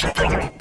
Shut up.